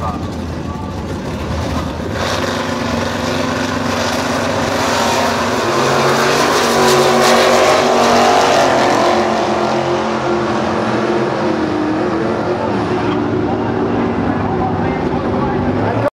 吧。